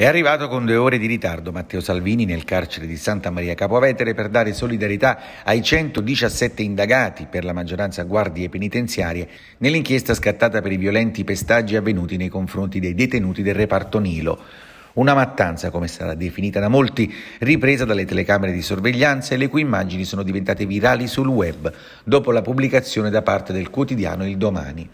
È arrivato con due ore di ritardo Matteo Salvini nel carcere di Santa Maria Capovetere per dare solidarietà ai 117 indagati, per la maggioranza guardie penitenziarie, nell'inchiesta scattata per i violenti pestaggi avvenuti nei confronti dei detenuti del reparto Nilo. Una mattanza, come sarà definita da molti, ripresa dalle telecamere di sorveglianza e le cui immagini sono diventate virali sul web dopo la pubblicazione da parte del quotidiano Il Domani.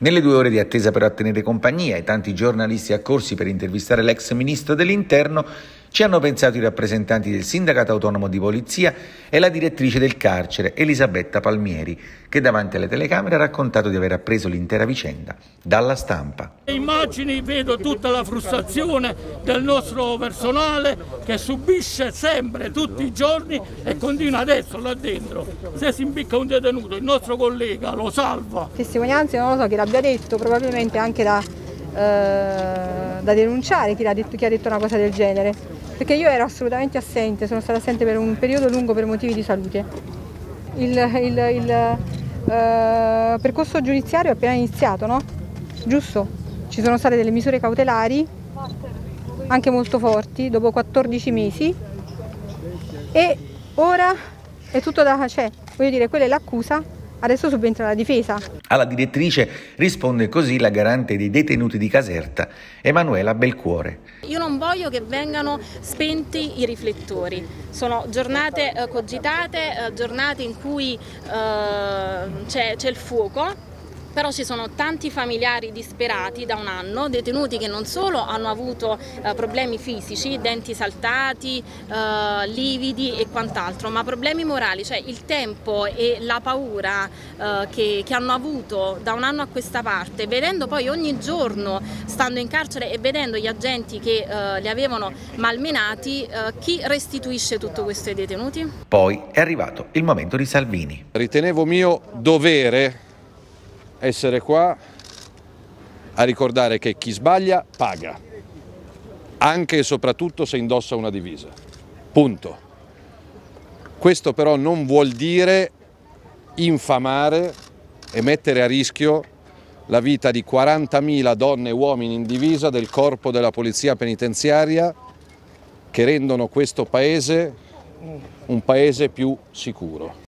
Nelle due ore di attesa per ottenere compagnia e tanti giornalisti accorsi per intervistare l'ex ministro dell'Interno, ci hanno pensato i rappresentanti del Sindacato Autonomo di Polizia e la direttrice del carcere, Elisabetta Palmieri, che davanti alle telecamere ha raccontato di aver appreso l'intera vicenda dalla stampa. Immagini vedo tutta la frustrazione del nostro personale che subisce sempre, tutti i giorni e continua adesso là dentro. Se si imbicca un detenuto, il nostro collega lo salva. Testimonianze non lo so chi l'abbia detto, probabilmente anche da, eh, da denunciare chi, detto, chi ha detto una cosa del genere perché io ero assolutamente assente, sono stata assente per un periodo lungo per motivi di salute. Il, il, il eh, percorso giudiziario è appena iniziato, no? Giusto? Ci sono state delle misure cautelari, anche molto forti, dopo 14 mesi e ora è tutto da... cioè, voglio dire, quella è l'accusa, Adesso subentra la difesa. Alla direttrice risponde così la garante dei detenuti di Caserta, Emanuela Belcuore. Io non voglio che vengano spenti i riflettori. Sono giornate eh, cogitate, eh, giornate in cui eh, c'è il fuoco però ci sono tanti familiari disperati da un anno, detenuti che non solo hanno avuto eh, problemi fisici, denti saltati, eh, lividi e quant'altro, ma problemi morali, cioè il tempo e la paura eh, che, che, hanno avuto da un anno a questa parte, vedendo poi ogni giorno, stando in carcere e vedendo gli agenti che eh, li avevano malmenati, eh, chi restituisce tutto questo ai detenuti? Poi è arrivato il momento di Salvini. Ritenevo mio dovere essere qua a ricordare che chi sbaglia paga, anche e soprattutto se indossa una divisa. Punto. Questo però non vuol dire infamare e mettere a rischio la vita di 40.000 donne e uomini in divisa del corpo della polizia penitenziaria che rendono questo paese un paese più sicuro.